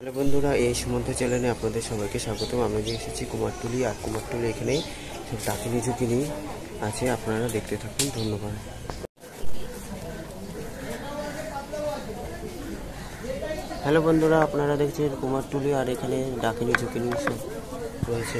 Hello বন্ধুরা, এই সমুদ্র চ্যানেলে আপনাদের সবাইকে স্বাগতম। আমরা যে এসেছি কুমারটুলি, আর কুমারটুলি এখানেই সব ডাকিনি, ঝুঁকিনি আছে, আপনারা দেখতে থাকুন, ধন্যবাদ। হ্যালো বন্ধুরা, আপনারা দেখছেন কুমারটুলি, আর এখানে ডাকিনি, ঝুঁকিনি সব রয়েছে।